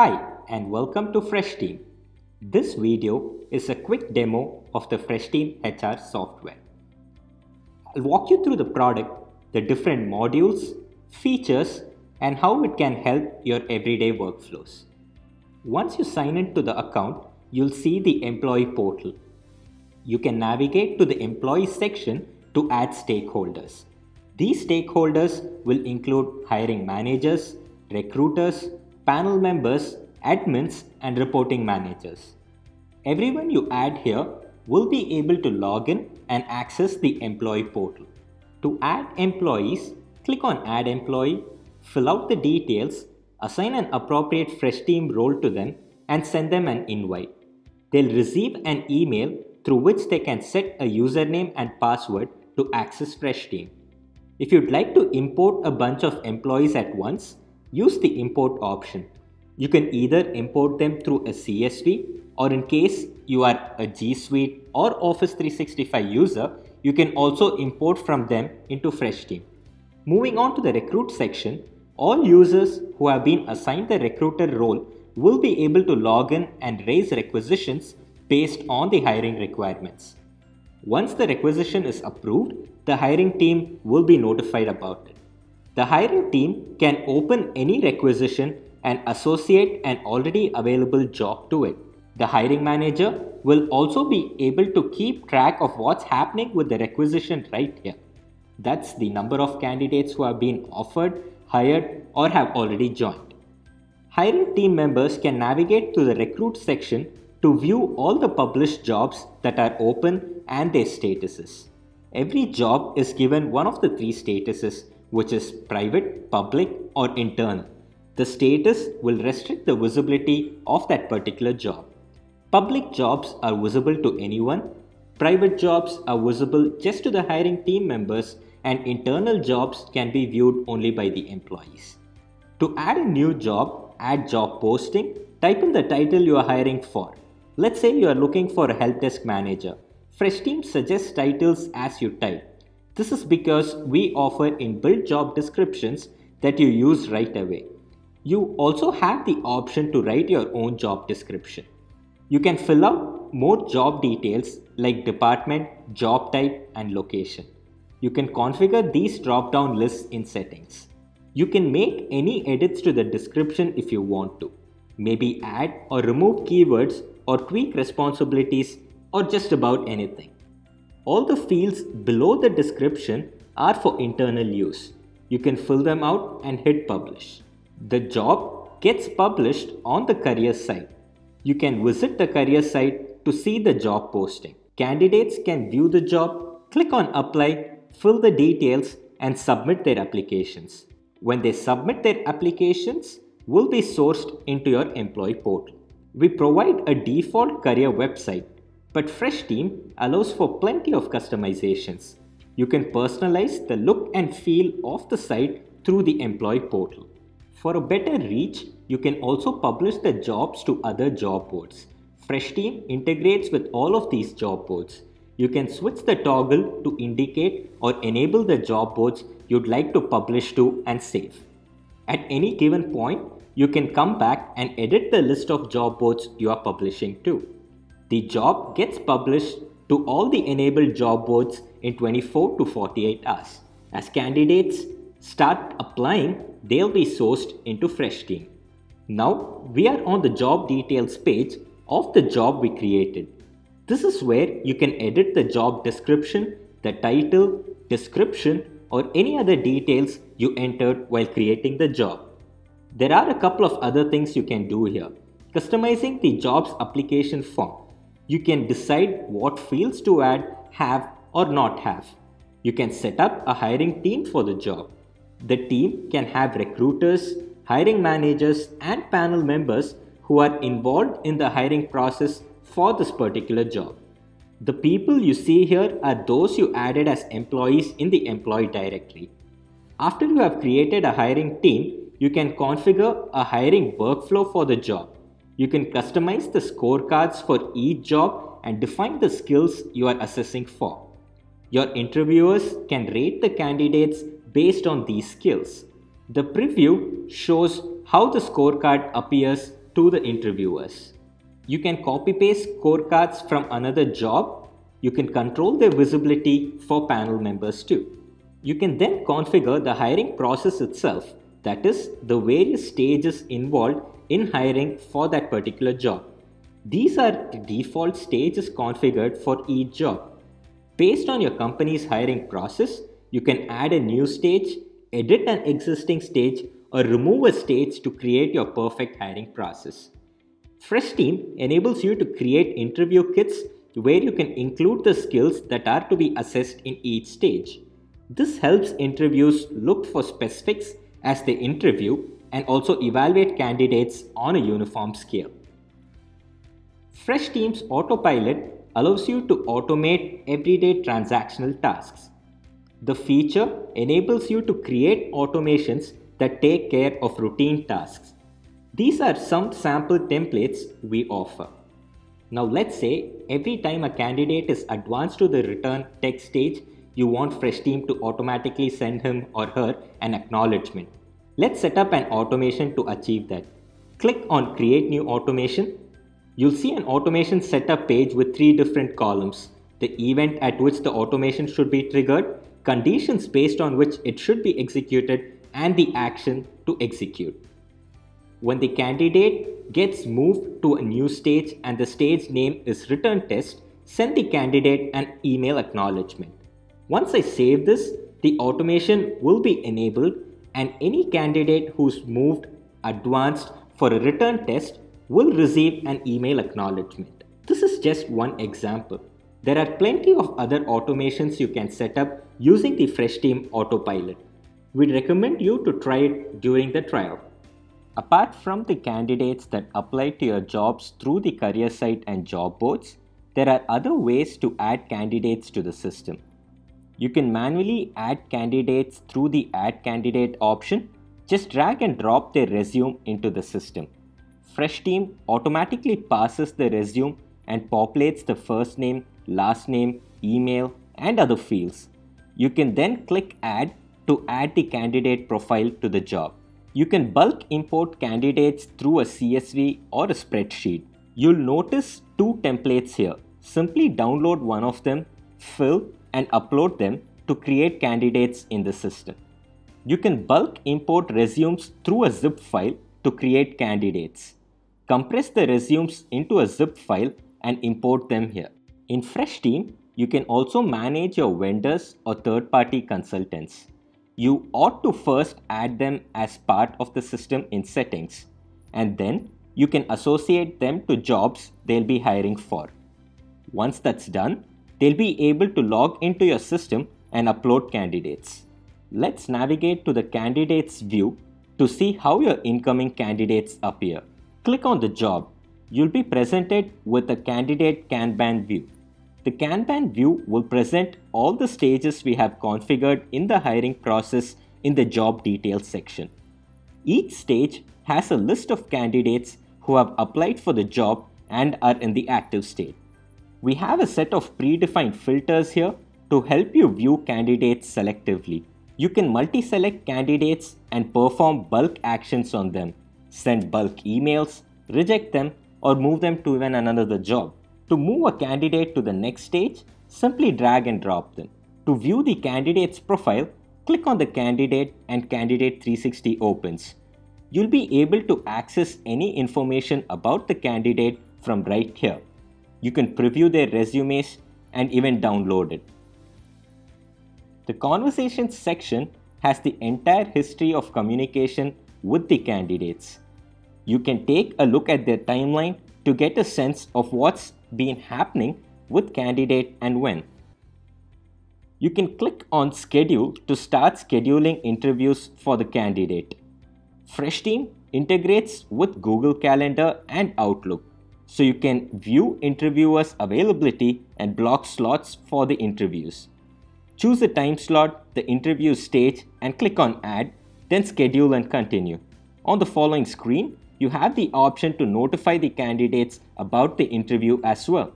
Hi and welcome to FreshTeam. This video is a quick demo of the FreshTeam HR software. I'll walk you through the product, the different modules, features and how it can help your everyday workflows. Once you sign into the account, you'll see the employee portal. You can navigate to the employee section to add stakeholders. These stakeholders will include hiring managers, recruiters, panel members, admins, and reporting managers. Everyone you add here will be able to log in and access the employee portal. To add employees, click on Add Employee, fill out the details, assign an appropriate fresh team role to them, and send them an invite. They'll receive an email through which they can set a username and password to access Fresh Team. If you'd like to import a bunch of employees at once, use the import option. You can either import them through a CSV or in case you are a G Suite or Office 365 user, you can also import from them into FreshTeam. Moving on to the recruit section, all users who have been assigned the recruiter role will be able to log in and raise requisitions based on the hiring requirements. Once the requisition is approved, the hiring team will be notified about it. The hiring team can open any requisition and associate an already available job to it. The hiring manager will also be able to keep track of what's happening with the requisition right here. That's the number of candidates who have been offered, hired, or have already joined. Hiring team members can navigate to the recruit section to view all the published jobs that are open and their statuses. Every job is given one of the three statuses which is private, public, or internal. The status will restrict the visibility of that particular job. Public jobs are visible to anyone, private jobs are visible just to the hiring team members, and internal jobs can be viewed only by the employees. To add a new job, add job posting, type in the title you are hiring for. Let's say you are looking for a help desk manager. Fresh FreshTeam suggests titles as you type. This is because we offer inbuilt job descriptions that you use right away. You also have the option to write your own job description. You can fill out more job details like department, job type, and location. You can configure these drop down lists in settings. You can make any edits to the description if you want to. Maybe add or remove keywords or tweak responsibilities or just about anything. All the fields below the description are for internal use. You can fill them out and hit publish. The job gets published on the career site. You can visit the career site to see the job posting. Candidates can view the job, click on apply, fill the details and submit their applications. When they submit their applications, will be sourced into your employee portal. We provide a default career website but FreshTeam allows for plenty of customizations. You can personalize the look and feel of the site through the employee portal. For a better reach, you can also publish the jobs to other job boards. FreshTeam integrates with all of these job boards. You can switch the toggle to indicate or enable the job boards you'd like to publish to and save. At any given point, you can come back and edit the list of job boards you are publishing to. The job gets published to all the enabled job boards in 24 to 48 hours. As candidates start applying, they'll be sourced into FreshTeam. Now we are on the job details page of the job we created. This is where you can edit the job description, the title, description, or any other details you entered while creating the job. There are a couple of other things you can do here. Customizing the job's application form you can decide what fields to add, have, or not have. You can set up a hiring team for the job. The team can have recruiters, hiring managers, and panel members who are involved in the hiring process for this particular job. The people you see here are those you added as employees in the employee directory. After you have created a hiring team, you can configure a hiring workflow for the job. You can customize the scorecards for each job and define the skills you are assessing for. Your interviewers can rate the candidates based on these skills. The preview shows how the scorecard appears to the interviewers. You can copy paste scorecards from another job. You can control their visibility for panel members too. You can then configure the hiring process itself, that is, the various stages involved in hiring for that particular job. These are the default stages configured for each job. Based on your company's hiring process, you can add a new stage, edit an existing stage, or remove a stage to create your perfect hiring process. Fresh Team enables you to create interview kits where you can include the skills that are to be assessed in each stage. This helps interviews look for specifics as they interview and also evaluate candidates on a uniform scale. Fresh Team's Autopilot allows you to automate everyday transactional tasks. The feature enables you to create automations that take care of routine tasks. These are some sample templates we offer. Now let's say every time a candidate is advanced to the return text stage, you want Fresh Team to automatically send him or her an acknowledgement. Let's set up an automation to achieve that. Click on Create New Automation. You'll see an automation setup page with three different columns. The event at which the automation should be triggered, conditions based on which it should be executed, and the action to execute. When the candidate gets moved to a new stage and the stage name is return test, send the candidate an email acknowledgement. Once I save this, the automation will be enabled and any candidate who's moved advanced for a return test will receive an email acknowledgement. This is just one example. There are plenty of other automations you can set up using the Fresh Team Autopilot. We'd recommend you to try it during the trial. Apart from the candidates that apply to your jobs through the career site and job boards, there are other ways to add candidates to the system. You can manually add candidates through the Add Candidate option. Just drag and drop their resume into the system. Fresh Team automatically passes the resume and populates the first name, last name, email, and other fields. You can then click Add to add the candidate profile to the job. You can bulk import candidates through a CSV or a spreadsheet. You'll notice two templates here. Simply download one of them, fill, and upload them to create candidates in the system. You can bulk import resumes through a zip file to create candidates. Compress the resumes into a zip file and import them here. In Fresh Team, you can also manage your vendors or third party consultants. You ought to first add them as part of the system in settings, and then you can associate them to jobs they'll be hiring for. Once that's done, they'll be able to log into your system and upload candidates. Let's navigate to the candidates view to see how your incoming candidates appear. Click on the job. You'll be presented with a candidate Kanban view. The Kanban view will present all the stages we have configured in the hiring process in the job details section. Each stage has a list of candidates who have applied for the job and are in the active state. We have a set of predefined filters here to help you view candidates selectively. You can multi-select candidates and perform bulk actions on them, send bulk emails, reject them, or move them to even another job. To move a candidate to the next stage, simply drag and drop them. To view the candidate's profile, click on the candidate and Candidate 360 opens. You'll be able to access any information about the candidate from right here. You can preview their resumes and even download it. The conversations section has the entire history of communication with the candidates. You can take a look at their timeline to get a sense of what's been happening with candidate and when. You can click on schedule to start scheduling interviews for the candidate. Fresh Team integrates with Google Calendar and Outlook so you can view interviewers' availability and block slots for the interviews. Choose the time slot, the interview stage, and click on Add, then Schedule and Continue. On the following screen, you have the option to notify the candidates about the interview as well.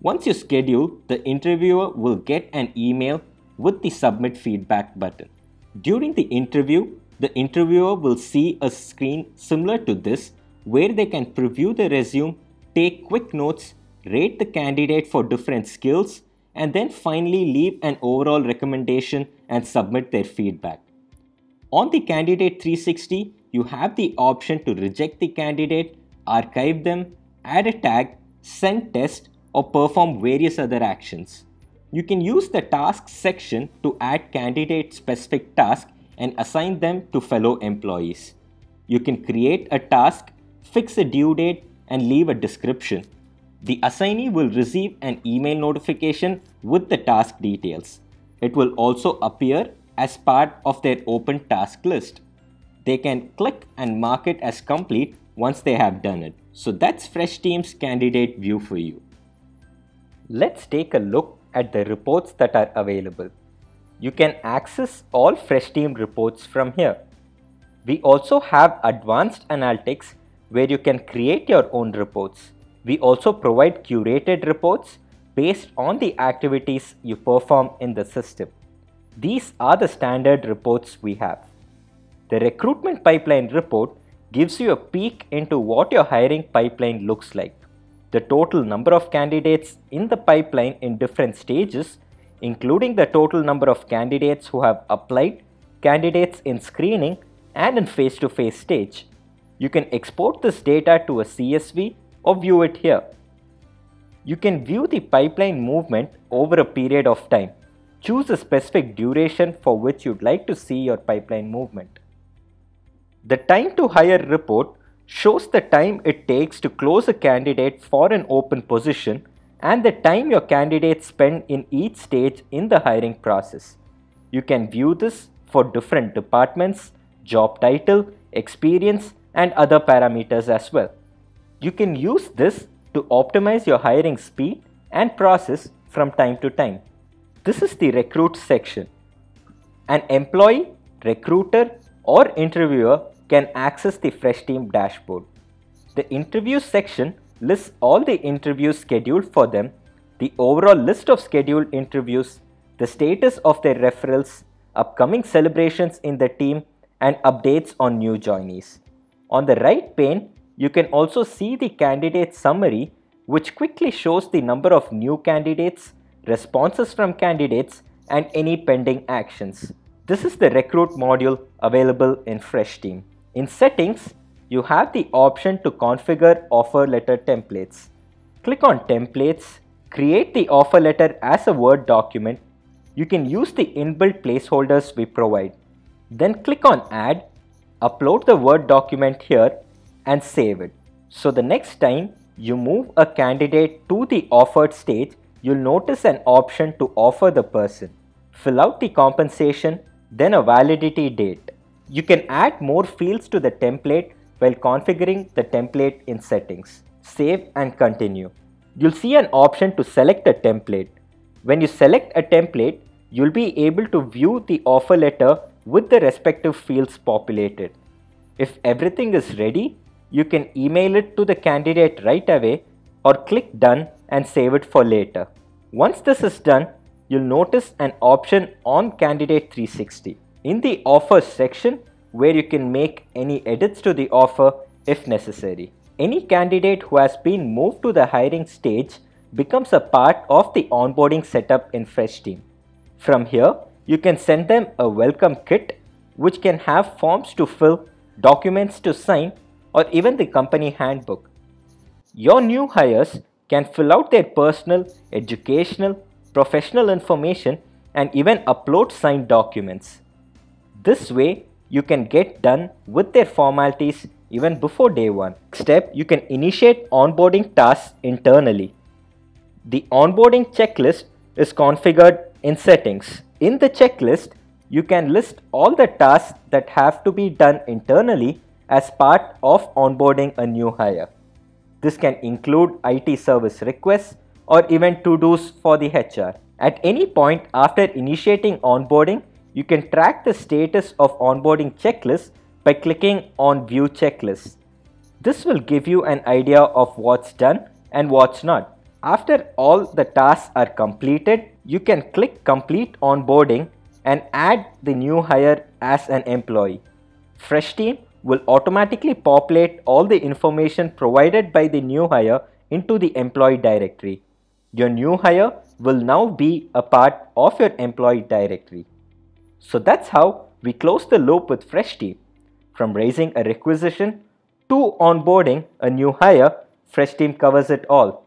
Once you schedule, the interviewer will get an email with the Submit Feedback button. During the interview, the interviewer will see a screen similar to this where they can preview the resume, take quick notes, rate the candidate for different skills, and then finally leave an overall recommendation and submit their feedback. On the Candidate 360, you have the option to reject the candidate, archive them, add a tag, send test, or perform various other actions. You can use the tasks section to add candidate specific tasks and assign them to fellow employees. You can create a task, fix a due date, and leave a description. The assignee will receive an email notification with the task details. It will also appear as part of their open task list. They can click and mark it as complete once they have done it. So that's Freshteam's candidate view for you. Let's take a look at the reports that are available. You can access all Freshteam reports from here. We also have advanced analytics where you can create your own reports. We also provide curated reports based on the activities you perform in the system. These are the standard reports we have. The recruitment pipeline report gives you a peek into what your hiring pipeline looks like the total number of candidates in the pipeline in different stages, including the total number of candidates who have applied, candidates in screening, and in face to face stage. You can export this data to a CSV or view it here. You can view the pipeline movement over a period of time. Choose a specific duration for which you'd like to see your pipeline movement. The time to hire report shows the time it takes to close a candidate for an open position and the time your candidates spend in each stage in the hiring process. You can view this for different departments, job title, experience, and other parameters as well. You can use this to optimize your hiring speed and process from time to time. This is the recruit section. An employee, recruiter, or interviewer can access the Freshteam dashboard. The interview section lists all the interviews scheduled for them, the overall list of scheduled interviews, the status of their referrals, upcoming celebrations in the team, and updates on new joinees. On the right pane, you can also see the candidate summary which quickly shows the number of new candidates, responses from candidates, and any pending actions. This is the recruit module available in Freshteam. In settings, you have the option to configure offer letter templates. Click on templates, create the offer letter as a Word document. You can use the inbuilt placeholders we provide. Then click on add, upload the Word document here and save it. So the next time you move a candidate to the offered stage, you'll notice an option to offer the person. Fill out the compensation, then a validity date. You can add more fields to the template while configuring the template in settings. Save and continue. You'll see an option to select a template. When you select a template, you'll be able to view the offer letter with the respective fields populated. If everything is ready, you can email it to the candidate right away or click done and save it for later. Once this is done, you'll notice an option on Candidate 360 in the offers section where you can make any edits to the offer if necessary. Any candidate who has been moved to the hiring stage becomes a part of the onboarding setup in Freshteam. From here, you can send them a welcome kit which can have forms to fill, documents to sign, or even the company handbook. Your new hires can fill out their personal, educational, professional information and even upload signed documents. This way, you can get done with their formalities even before day one. Step, you can initiate onboarding tasks internally. The onboarding checklist is configured in settings. In the checklist, you can list all the tasks that have to be done internally as part of onboarding a new hire. This can include IT service requests or even to-dos for the HR. At any point after initiating onboarding, you can track the status of onboarding checklist by clicking on View Checklist. This will give you an idea of what's done and what's not. After all the tasks are completed, you can click Complete Onboarding and add the new hire as an employee. Freshteam will automatically populate all the information provided by the new hire into the employee directory. Your new hire will now be a part of your employee directory. So that's how we close the loop with FreshTeam. From raising a requisition to onboarding a new hire, FreshTeam covers it all.